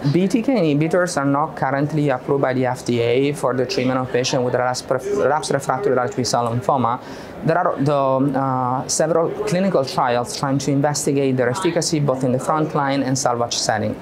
BTK inhibitors are not currently approved by the FDA for the treatment of patients with relapsed refractory large B-cell lymphoma. There are the, uh, several clinical trials trying to investigate their efficacy both in the frontline and salvage setting.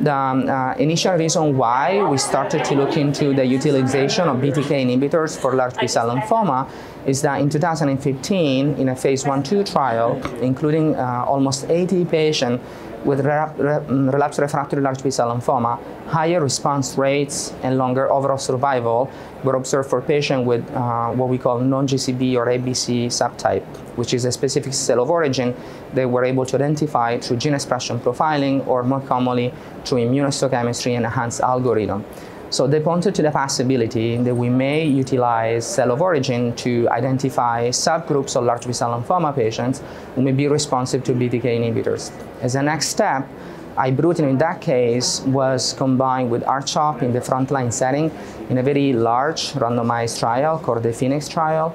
The um, uh, initial reason why we started to look into the utilization of BTK inhibitors for large B-cell lymphoma is that in 2015, in a phase 1-2 trial, including uh, almost 80 patients with mm, relapsed refractory large B-cell lymphoma, higher response rates and longer overall survival were observed for patients with uh, what we call non-GCB or ABC subtype, which is a specific cell of origin they were able to identify through gene expression profiling or more commonly through immunohistochemistry and Hans algorithm. So they pointed to the possibility that we may utilize cell of origin to identify subgroups of large B-cell lymphoma patients who may be responsive to BTK inhibitors. As a next step, ibrutinib in that case was combined with R-CHOP in the frontline setting in a very large randomized trial called the Phoenix trial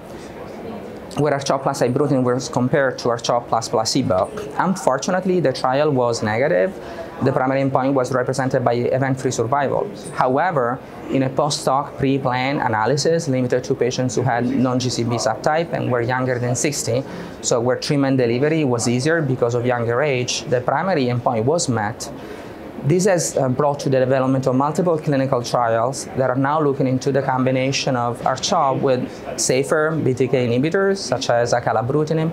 where R-CHOP plus ibrutinib was compared to R-CHOP plus placebo. Unfortunately, the trial was negative the primary endpoint was represented by event-free survival. However, in a post-hoc pre-planned analysis limited to patients who had non-GCB subtype and were younger than 60, so where treatment delivery was easier because of younger age, the primary endpoint was met. This has uh, brought to the development of multiple clinical trials that are now looking into the combination of R-CHOP with safer BTK inhibitors such as acalabrutinib.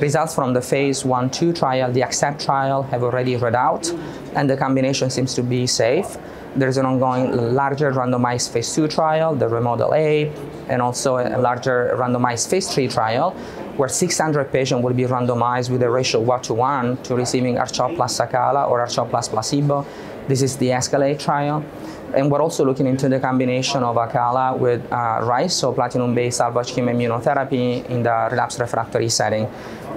Results from the phase 1-2 trial, the ACCEPT trial, have already read out and the combination seems to be safe. There's an ongoing larger randomized phase 2 trial, the REMoDL-A, and also a larger randomized phase 3 trial where 600 patients will be randomized with a ratio 1 to 1 to receiving R-CHOP plus Acala or R-CHOP plus placebo. This is the ESCALADE trial. And we're also looking into the combination of Acala with uh, RICE, so platinum-based salvage chemoimmunotherapy in the relapsed refractory setting.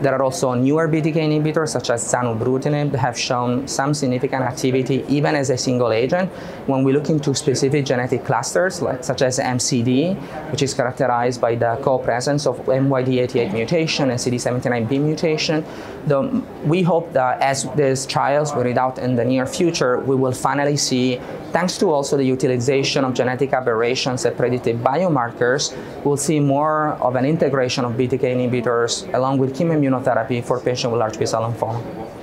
There are also newer BTK inhibitors such as zanubrutinib that have shown some significant activity even as a single agent when we look into specific genetic clusters like, such as MCD, which is characterized by the co-presence of MYD88 mutation and CD79B mutation. The, we hope that as these trials will read out in the near future, we will finally see, thanks to also the utilization of genetic aberrations and predictive biomarkers, we'll see more of an integration of BTK inhibitors along with chemoimmunotherapy for patients with large B-cell lymphoma.